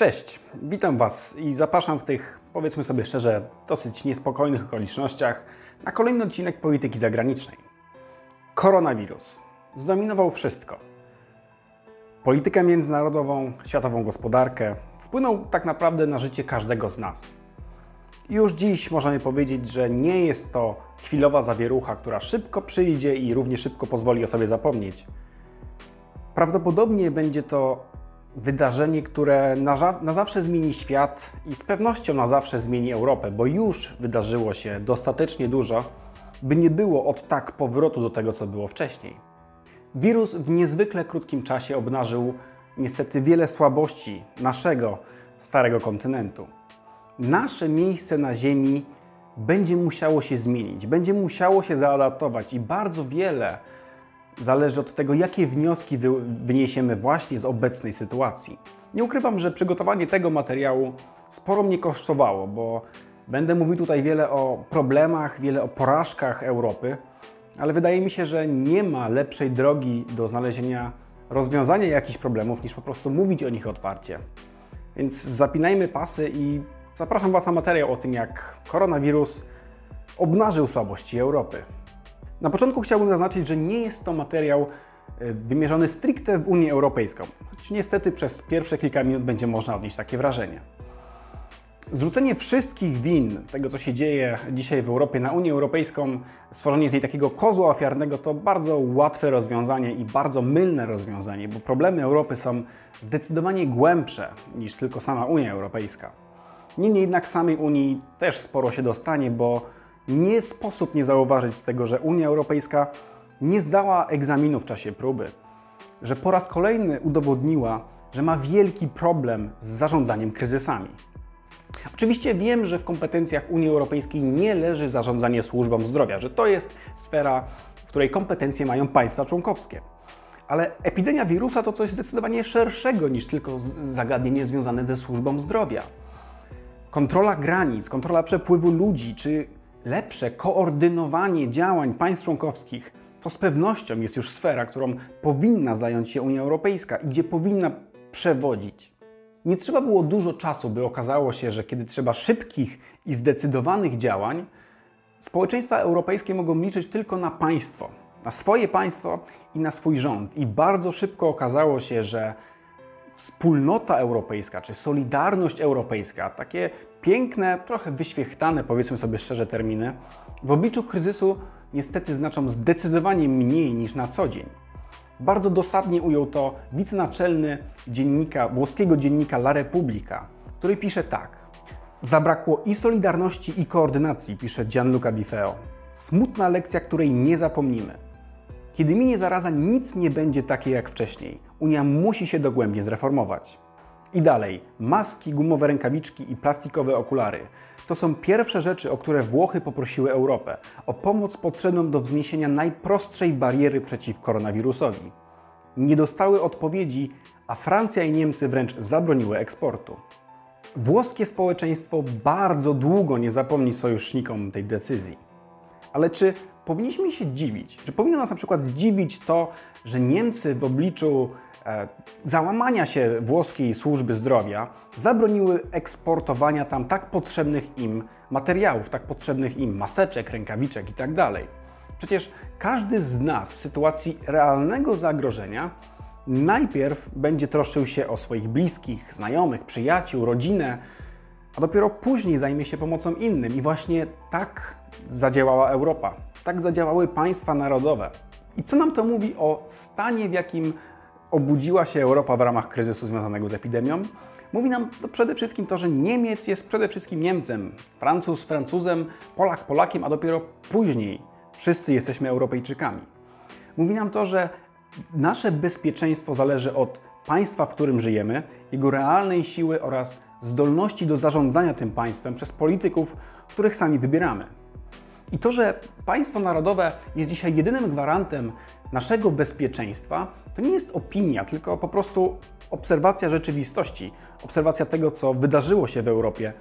Cześć, witam Was i zapraszam w tych, powiedzmy sobie szczerze, dosyć niespokojnych okolicznościach na kolejny odcinek polityki zagranicznej. Koronawirus zdominował wszystko. Politykę międzynarodową, światową gospodarkę, wpłynął tak naprawdę na życie każdego z nas. Już dziś możemy powiedzieć, że nie jest to chwilowa zawierucha, która szybko przyjdzie i równie szybko pozwoli o sobie zapomnieć. Prawdopodobnie będzie to wydarzenie, które na, na, zawsze zmieni świat i z pewnością na zawsze zmieni Europę, bo już wydarzyło się dostatecznie dużo, by nie było od tak powrotu do tego, co było wcześniej. Wirus w niezwykle krótkim czasie obnażył niestety wiele słabości naszego starego kontynentu. Nasze miejsce na Ziemi będzie musiało się zmienić, będzie musiało się zaadaptować i bardzo wiele zależy od tego, jakie wnioski wyniesiemy właśnie z obecnej sytuacji. Nie ukrywam, że przygotowanie tego materiału sporo mnie kosztowało, bo będę mówił tutaj wiele o problemach, wiele o porażkach Europy, ale wydaje mi się, że nie ma lepszej drogi do znalezienia rozwiązania jakichś problemów, niż po prostu mówić o nich otwarcie. Więc zapinajmy pasy i zapraszam Was na materiał o tym, jak koronawirus obnażył słabości Europy. Na początku chciałbym zaznaczyć, że nie jest to materiał e, wymierzony stricte w Unię Europejską, choć niestety przez pierwsze kilka minut będzie można odnieść takie wrażenie. Zrzucenie wszystkich win tego, co się dzieje dzisiaj w Europie na Unię Europejską, stworzenie z niej takiego kozła ofiarnego to bardzo łatwe rozwiązanie i bardzo mylne rozwiązanie, bo problemy Europy są zdecydowanie głębsze niż tylko sama Unia Europejska. Niemniej jednak samej Unii też sporo się dostanie, bo nie sposób nie zauważyć tego, że Unia Europejska nie zdała egzaminu w czasie próby, że po raz kolejny udowodniła, że ma wielki problem z zarządzaniem kryzysami. Oczywiście wiem, że w kompetencjach Unii Europejskiej nie leży zarządzanie służbą zdrowia, że to jest sfera, w której kompetencje mają państwa członkowskie. Ale epidemia wirusa to coś zdecydowanie szerszego niż tylko zagadnienie związane ze służbą zdrowia. Kontrola granic, kontrola przepływu ludzi czy lepsze koordynowanie działań państw członkowskich to z pewnością jest już sfera, którą powinna zająć się Unia Europejska i gdzie powinna przewodzić. Nie trzeba było dużo czasu, by okazało się, że kiedy trzeba szybkich i zdecydowanych działań, społeczeństwa europejskie mogą liczyć tylko na państwo, na swoje państwo i na swój rząd. I bardzo szybko okazało się, że wspólnota europejska czy solidarność europejska, takie piękne, trochę wyświechtane, powiedzmy sobie szczerze, terminy, w obliczu kryzysu niestety znaczą zdecydowanie mniej niż na co dzień. Bardzo dosadnie ujął to wicenaczelny dziennika, włoskiego dziennika La Repubblica, który pisze tak. Zabrakło i solidarności, i koordynacji, pisze Gianluca Di Feo. Smutna lekcja, której nie zapomnimy. Kiedy minie zaraza, nic nie będzie takie jak wcześniej. Unia musi się dogłębnie zreformować. I dalej, maski, gumowe rękawiczki i plastikowe okulary. To są pierwsze rzeczy, o które Włochy poprosiły Europę. O pomoc potrzebną do wzniesienia najprostszej bariery przeciw koronawirusowi. Nie dostały odpowiedzi, a Francja i Niemcy wręcz zabroniły eksportu. Włoskie społeczeństwo bardzo długo nie zapomni sojusznikom tej decyzji. Ale czy powinniśmy się dziwić? Czy powinno nas na przykład dziwić to, że Niemcy w obliczu załamania się włoskiej służby zdrowia zabroniły eksportowania tam tak potrzebnych im materiałów, tak potrzebnych im maseczek, rękawiczek itd. Tak Przecież każdy z nas w sytuacji realnego zagrożenia najpierw będzie troszczył się o swoich bliskich, znajomych, przyjaciół, rodzinę, a dopiero później zajmie się pomocą innym. I właśnie tak zadziałała Europa. Tak zadziałały państwa narodowe. I co nam to mówi o stanie, w jakim obudziła się Europa w ramach kryzysu związanego z epidemią? Mówi nam to przede wszystkim to, że Niemiec jest przede wszystkim Niemcem, Francuz Francuzem, Polak Polakiem, a dopiero później wszyscy jesteśmy Europejczykami. Mówi nam to, że nasze bezpieczeństwo zależy od państwa, w którym żyjemy, jego realnej siły oraz zdolności do zarządzania tym państwem przez polityków, których sami wybieramy. I to, że państwo narodowe jest dzisiaj jedynym gwarantem naszego bezpieczeństwa, to nie jest opinia, tylko po prostu obserwacja rzeczywistości, obserwacja tego, co wydarzyło się w Europie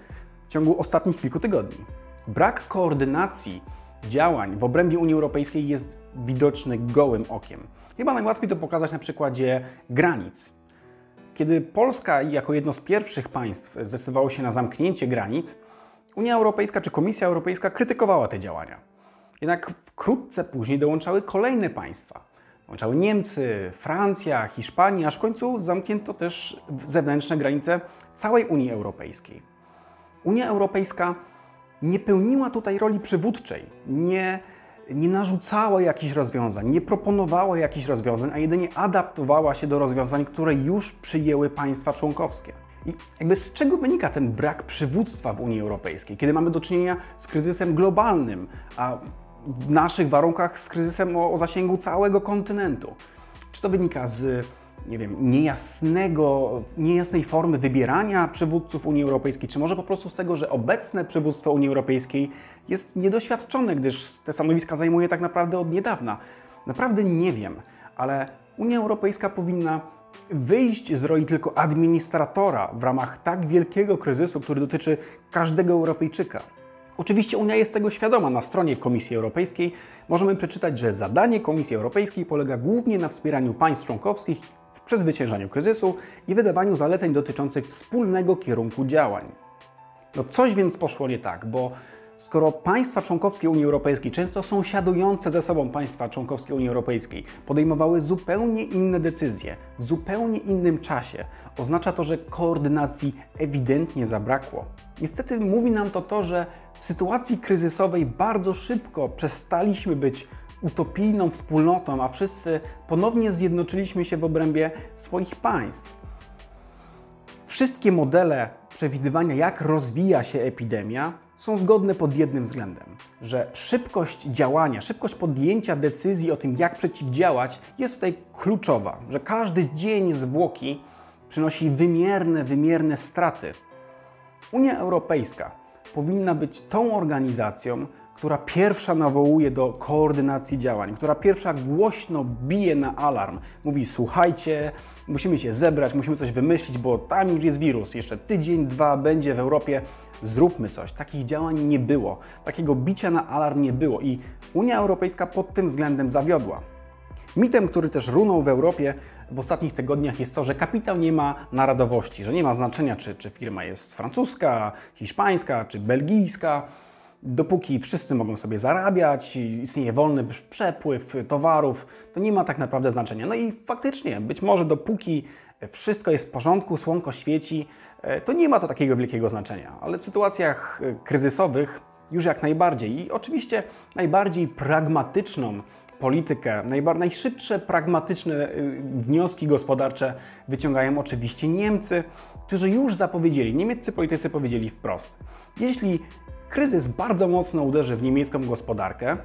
w ciągu ostatnich kilku tygodni. Brak koordynacji działań w obrębie Unii Europejskiej jest widoczny gołym okiem. Chyba najłatwiej to pokazać na przykładzie granic. kiedy Polska jako jedno z pierwszych państw zdecydowało się na zamknięcie granic, Unia Europejska czy Komisja Europejska krytykowała te działania. Jednak wkrótce później dołączały kolejne państwa. Dołączały Niemcy, Francja, Hiszpania, aż w końcu zamknięto też zewnętrzne granice całej Unii Europejskiej. Unia Europejska nie pełniła tutaj roli przywódczej, nie, nie narzucała jakichś rozwiązań, nie proponowała jakichś rozwiązań, a jedynie adaptowała się do rozwiązań, które już przyjęły państwa członkowskie. I jakby z czego wynika ten brak przywództwa w Unii Europejskiej, kiedy mamy do czynienia z kryzysem globalnym, a w naszych warunkach z kryzysem o, o zasięgu całego kontynentu? Czy to wynika z nie wiem, niejasnego, niejasnej formy wybierania przywódców Unii Europejskiej, czy może po prostu z tego, że obecne przywództwo Unii Europejskiej jest niedoświadczone, gdyż te stanowiska zajmuje tak naprawdę od niedawna. Naprawdę nie wiem, ale Unia Europejska powinna wyjść z roli tylko administratora w ramach tak wielkiego kryzysu, który dotyczy każdego Europejczyka. Oczywiście Unia jest tego świadoma. Na stronie Komisji Europejskiej możemy przeczytać, że zadanie Komisji Europejskiej polega głównie na wspieraniu państw członkowskich w przezwyciężaniu kryzysu i wydawaniu zaleceń dotyczących wspólnego kierunku działań. No coś więc poszło nie tak, bo skoro państwa członkowskie Unii Europejskiej, często sąsiadujące ze sobą państwa członkowskie Unii Europejskiej, podejmowały zupełnie inne decyzje w zupełnie innym czasie, oznacza to, że koordynacji ewidentnie zabrakło. Niestety mówi nam to to, że w sytuacji kryzysowej bardzo szybko przestaliśmy być utopijną wspólnotą, a wszyscy ponownie zjednoczyliśmy się w obrębie swoich państw. Wszystkie modele przewidywania, jak rozwija się epidemia, są zgodne pod jednym względem, że szybkość działania, szybkość podjęcia decyzji o tym, jak przeciwdziałać, jest tutaj kluczowa, że każdy dzień zwłoki przynosi wymierne, wymierne straty. Unia Europejska powinna być tą organizacją, która pierwsza nawołuje do koordynacji działań, która pierwsza głośno bije na alarm. Mówi: Słuchajcie, musimy się zebrać, musimy coś wymyślić, bo tam już jest wirus. Jeszcze tydzień, dwa będzie w Europie. Zróbmy coś. Takich działań nie było. Takiego bicia na alarm nie było i Unia Europejska pod tym względem zawiodła. Mitem, który też runął w Europie w ostatnich tygodniach jest to, że kapitał nie ma narodowości, że nie ma znaczenia, czy, czy firma jest francuska, hiszpańska, czy belgijska dopóki wszyscy mogą sobie zarabiać, istnieje wolny przepływ towarów, to nie ma tak naprawdę znaczenia. No i faktycznie, być może dopóki wszystko jest w porządku, słonko świeci, e, to nie ma to takiego wielkiego znaczenia, ale w sytuacjach e, kryzysowych już jak najbardziej. I oczywiście najbardziej pragmatyczną politykę, najszybsze pragmatyczne e, wnioski gospodarcze wyciągają oczywiście Niemcy, którzy już zapowiedzieli, niemieccy politycy powiedzieli wprost, jeśli kryzys bardzo mocno uderzy w niemiecką gospodarkę.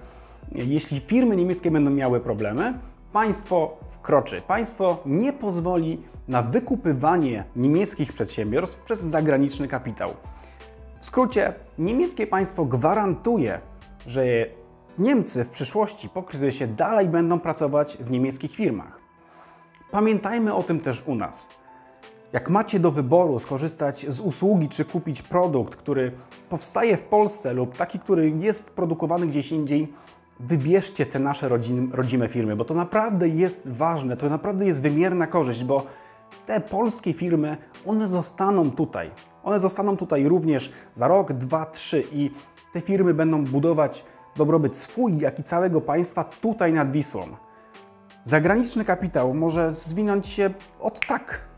Jeśli firmy niemieckie będą miały problemy, państwo wkroczy. Państwo nie pozwoli na wykupywanie niemieckich przedsiębiorstw przez zagraniczny kapitał. W skrócie, niemieckie państwo gwarantuje, że Niemcy w przyszłości po kryzysie dalej będą pracować w niemieckich firmach. Pamiętajmy o tym też u nas. Jak macie do wyboru skorzystać z usługi czy kupić produkt, który powstaje w Polsce lub taki, który jest produkowany gdzieś indziej, wybierzcie te nasze rodzin, rodzime firmy, bo to naprawdę jest ważne, to naprawdę jest wymierna korzyść, bo te polskie firmy, one zostaną tutaj. One zostaną tutaj również za rok, dwa, trzy i te firmy będą budować dobrobyt swój, jak i całego państwa tutaj nad Wisłą. Zagraniczny kapitał może zwinąć się od tak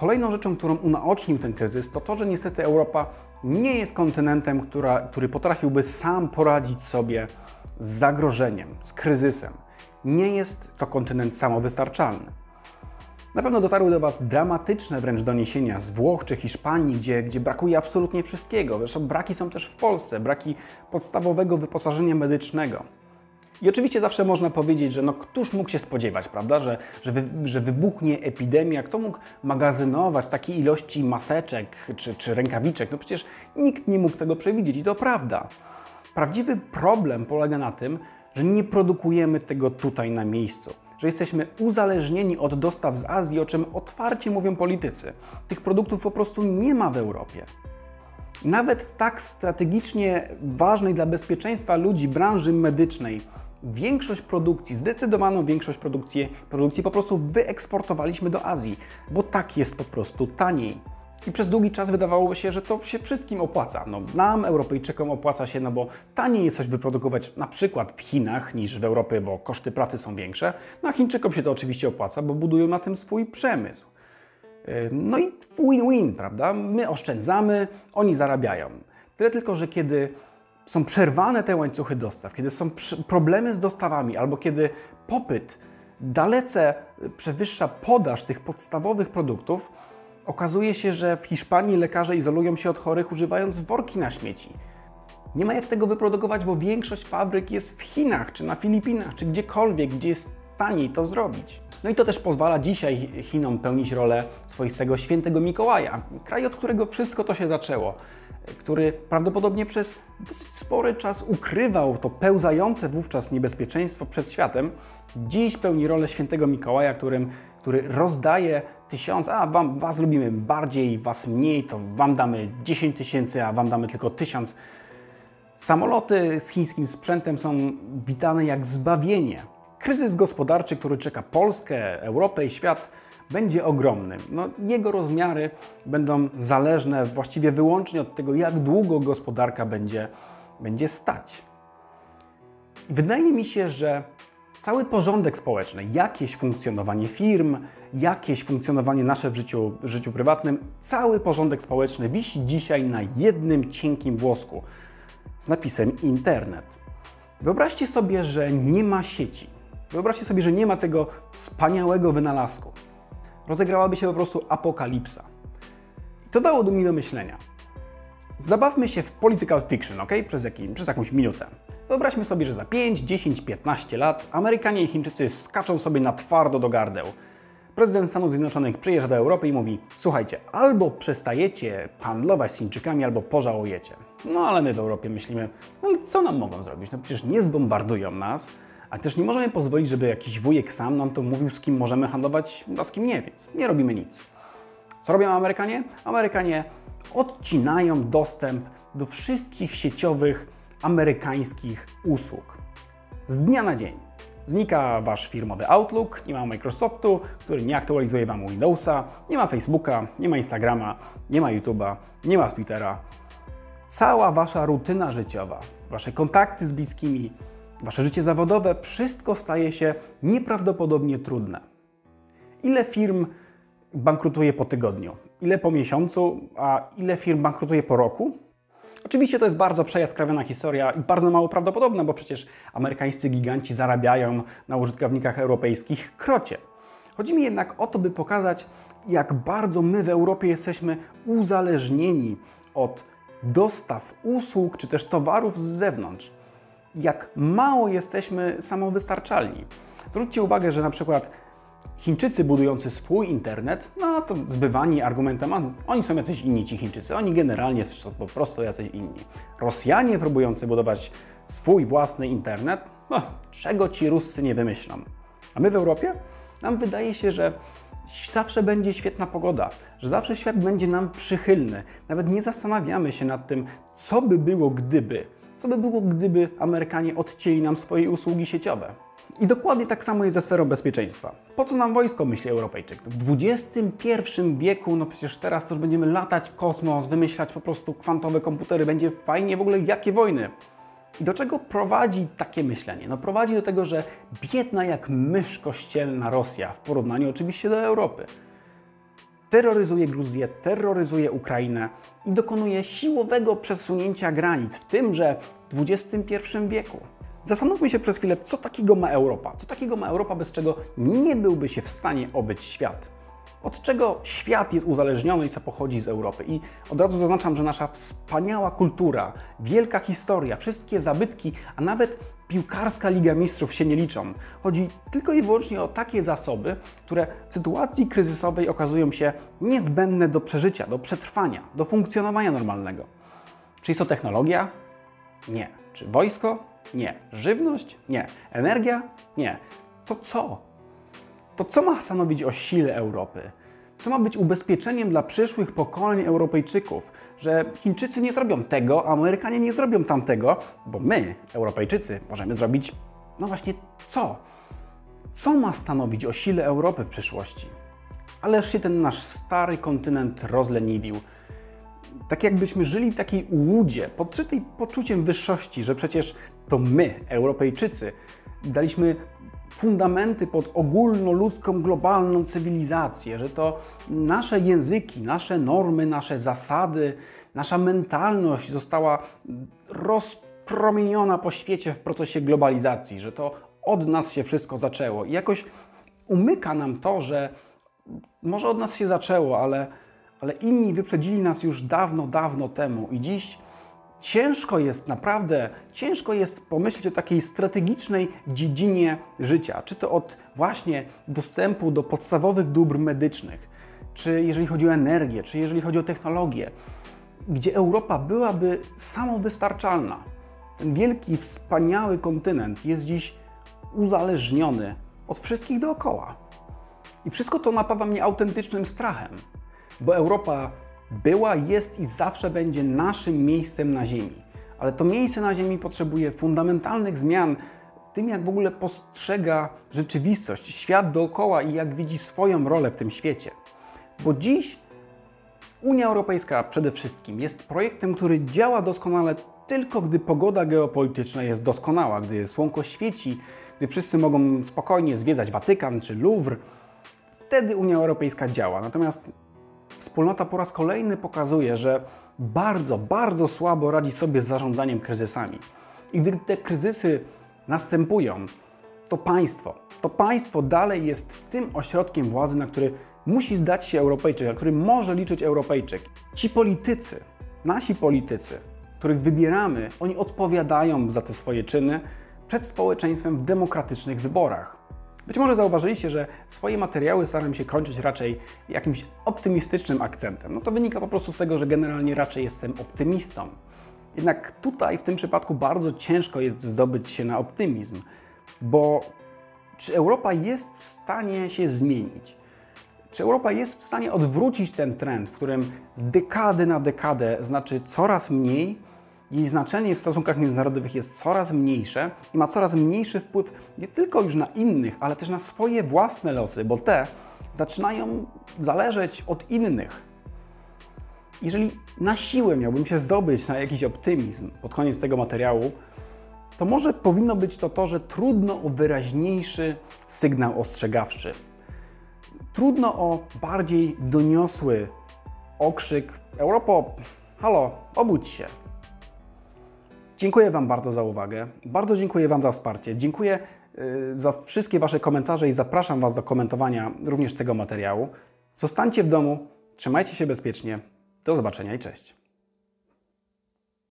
Kolejną rzeczą, którą unaocznił ten kryzys, to to, że niestety Europa nie jest kontynentem, która, który potrafiłby sam poradzić sobie z zagrożeniem, z kryzysem. Nie jest to kontynent samowystarczalny. Na pewno dotarły do Was dramatyczne wręcz doniesienia z Włoch czy Hiszpanii, gdzie, gdzie brakuje absolutnie wszystkiego. Zresztą braki są też w Polsce, braki podstawowego wyposażenia medycznego. I oczywiście zawsze można powiedzieć, że no któż mógł się spodziewać, prawda, że, że, wy, że wybuchnie epidemia, kto mógł magazynować takiej ilości maseczek czy, czy rękawiczek? No przecież nikt nie mógł tego przewidzieć i to prawda. Prawdziwy problem polega na tym, że nie produkujemy tego tutaj na miejscu że jesteśmy uzależnieni od dostaw z Azji, o czym otwarcie mówią politycy. Tych produktów po prostu nie ma w Europie. Nawet w tak strategicznie ważnej dla bezpieczeństwa ludzi branży medycznej większość produkcji, zdecydowaną większość produkcji, produkcji po prostu wyeksportowaliśmy do Azji, bo tak jest po prostu taniej. I przez długi czas wydawało się, że to się wszystkim opłaca. No, nam, Europejczykom, opłaca się, no bo taniej jest coś wyprodukować na przykład w Chinach niż w Europie, bo koszty pracy są większe. No a Chińczykom się to oczywiście opłaca, bo budują na tym swój przemysł. No i win-win, prawda? My oszczędzamy, oni zarabiają. Tyle tylko, że kiedy są przerwane te łańcuchy dostaw, kiedy są problemy z dostawami, albo kiedy popyt dalece przewyższa podaż tych podstawowych produktów, okazuje się, że w Hiszpanii lekarze izolują się od chorych używając worki na śmieci. Nie ma jak tego wyprodukować, bo większość fabryk jest w Chinach, czy na Filipinach, czy gdziekolwiek, gdzie jest taniej to zrobić. No i to też pozwala dzisiaj Chinom pełnić rolę swoistego świętego Mikołaja, kraj, od którego wszystko to się zaczęło, który prawdopodobnie przez dosyć spory czas ukrywał to pełzające wówczas niebezpieczeństwo przed światem. Dziś pełni rolę świętego Mikołaja, którym, który rozdaje tysiąc, a wam, was lubimy bardziej, was mniej, to wam damy 10 tysięcy, a wam damy tylko tysiąc. Samoloty z chińskim sprzętem są witane jak zbawienie. Kryzys gospodarczy, który czeka Polskę, Europę i świat, będzie ogromny. No, jego rozmiary będą zależne właściwie wyłącznie od tego, jak długo gospodarka będzie, będzie stać. Wydaje mi się, że cały porządek społeczny, jakieś funkcjonowanie firm, jakieś funkcjonowanie nasze w życiu, w życiu prywatnym, cały porządek społeczny wisi dzisiaj na jednym cienkim włosku z napisem internet. Wyobraźcie sobie, że nie ma sieci Wyobraźcie sobie, że nie ma tego wspaniałego wynalazku. Rozegrałaby się po prostu apokalipsa. To dało mi do myślenia. Zabawmy się w political fiction, ok? Przez, jakim, przez jakąś minutę. Wyobraźmy sobie, że za 5, 10, 15 lat Amerykanie i Chińczycy skaczą sobie na twardo do gardeł. Prezydent Stanów Zjednoczonych przyjeżdża do Europy i mówi: Słuchajcie, albo przestajecie handlować z Chińczykami, albo pożałujecie. No ale my w Europie myślimy: No co nam mogą zrobić? No przecież nie zbombardują nas a też nie możemy pozwolić, żeby jakiś wujek sam nam to mówił, z kim możemy handlować, a z kim nie, więc nie robimy nic. Co robią Amerykanie? Amerykanie odcinają dostęp do wszystkich sieciowych amerykańskich usług. Z dnia na dzień. Znika Wasz firmowy Outlook, nie ma Microsoftu, który nie aktualizuje Wam Windowsa, nie ma Facebooka, nie ma Instagrama, nie ma YouTube'a, nie ma Twittera. Cała Wasza rutyna życiowa, Wasze kontakty z bliskimi, Wasze życie zawodowe, wszystko staje się nieprawdopodobnie trudne. Ile firm bankrutuje po tygodniu? Ile po miesiącu? A ile firm bankrutuje po roku? Oczywiście to jest bardzo przejaskrawiona historia i bardzo mało prawdopodobna, bo przecież amerykańscy giganci zarabiają na użytkownikach europejskich krocie. Chodzi mi jednak o to, by pokazać, jak bardzo my w Europie jesteśmy uzależnieni od dostaw usług czy też towarów z zewnątrz jak mało jesteśmy samowystarczalni. Zwróćcie uwagę, że na przykład Chińczycy budujący swój internet, no to zbywani argumentem, oni są jacyś inni ci Chińczycy, oni generalnie są po prostu jacyś inni. Rosjanie próbujący budować swój własny internet, no, czego ci Ruscy nie wymyślą. A my w Europie? Nam wydaje się, że zawsze będzie świetna pogoda, że zawsze świat będzie nam przychylny. Nawet nie zastanawiamy się nad tym, co by było gdyby. Co by było, gdyby Amerykanie odcięli nam swoje usługi sieciowe? I dokładnie tak samo jest ze sferą bezpieczeństwa. Po co nam wojsko, myśli Europejczyk? W XXI wieku, no przecież teraz to już będziemy latać w kosmos, wymyślać po prostu kwantowe komputery, będzie fajnie w ogóle, jakie wojny? I do czego prowadzi takie myślenie? No prowadzi do tego, że biedna jak mysz kościelna Rosja, w porównaniu oczywiście do Europy, terroryzuje Gruzję, terroryzuje Ukrainę i dokonuje siłowego przesunięcia granic w tymże XXI wieku. Zastanówmy się przez chwilę, co takiego ma Europa. Co takiego ma Europa, bez czego nie byłby się w stanie obyć świat. Od czego świat jest uzależniony i co pochodzi z Europy. I od razu zaznaczam, że nasza wspaniała kultura, wielka historia, wszystkie zabytki, a nawet piłkarska Liga Mistrzów się nie liczą. Chodzi tylko i wyłącznie o takie zasoby, które w sytuacji kryzysowej okazują się niezbędne do przeżycia, do przetrwania, do funkcjonowania normalnego. Czy jest to technologia? Nie. Czy wojsko? Nie. Żywność? Nie. Energia? Nie. To co? To co ma stanowić o sile Europy? Co ma być ubezpieczeniem dla przyszłych pokoleń Europejczyków, że Chińczycy nie zrobią tego, a Amerykanie nie zrobią tamtego, bo my, Europejczycy, możemy zrobić No właśnie, co? Co ma stanowić o sile Europy w przyszłości? Ależ się ten nasz stary kontynent rozleniwił. Tak jakbyśmy żyli w takiej łudzie, podszytej poczuciem wyższości, że przecież to my, Europejczycy, daliśmy fundamenty pod ogólnoludzką, globalną cywilizację, że to nasze języki, nasze normy, nasze zasady, nasza mentalność została rozpromieniona po świecie w procesie globalizacji, że to od nas się wszystko zaczęło. I jakoś umyka nam to, że może od nas się zaczęło, ale, ale inni wyprzedzili nas już dawno, dawno temu i dziś ciężko jest naprawdę, ciężko jest pomyśleć o takiej strategicznej dziedzinie życia, czy to od właśnie dostępu do podstawowych dóbr medycznych, czy jeżeli chodzi o energię, czy jeżeli chodzi o technologię, gdzie Europa byłaby samowystarczalna. Ten wielki, wspaniały kontynent jest dziś uzależniony od wszystkich dookoła. I wszystko to napawa mnie autentycznym strachem, bo Europa była, jest i zawsze będzie naszym miejscem na Ziemi. Ale to miejsce na Ziemi potrzebuje fundamentalnych zmian w tym, jak w ogóle postrzega rzeczywistość, świat dookoła i jak widzi swoją rolę w tym świecie. Bo dziś Unia Europejska przede wszystkim jest projektem, który działa doskonale tylko gdy pogoda geopolityczna jest doskonała, gdy słonko świeci, gdy wszyscy mogą spokojnie zwiedzać Watykan czy Louvre. Wtedy Unia Europejska działa. Natomiast wspólnota po raz kolejny pokazuje, że bardzo, bardzo słabo radzi sobie z zarządzaniem kryzysami. I gdy te kryzysy następują, to państwo, to państwo dalej jest tym ośrodkiem władzy, na który musi zdać się Europejczyk, na który może liczyć Europejczyk. Ci politycy, nasi politycy, których wybieramy, oni odpowiadają za te swoje czyny przed społeczeństwem w demokratycznych wyborach. Być może zauważyliście, że swoje materiały staram się kończyć raczej jakimś optymistycznym akcentem. No to wynika po prostu z tego, że generalnie raczej jestem optymistą. Jednak tutaj w tym przypadku bardzo ciężko jest zdobyć się na optymizm, bo czy Europa jest w stanie się zmienić? Czy Europa jest w stanie odwrócić ten trend, w którym z dekady na dekadę znaczy coraz mniej, jej znaczenie w stosunkach międzynarodowych jest coraz mniejsze i ma coraz mniejszy wpływ nie tylko już na innych, ale też na swoje własne losy, bo te zaczynają zależeć od innych. Jeżeli na siłę miałbym się zdobyć na jakiś optymizm pod koniec tego materiału, to może powinno być to to, że trudno o wyraźniejszy sygnał ostrzegawczy. Trudno o bardziej doniosły okrzyk: Europo, halo, obudź się. Dziękuję Wam bardzo za uwagę. Bardzo dziękuję Wam za wsparcie. Dziękuję y, za wszystkie Wasze komentarze i zapraszam Was do komentowania również tego materiału. Zostańcie w domu, trzymajcie się bezpiecznie. Do zobaczenia i cześć.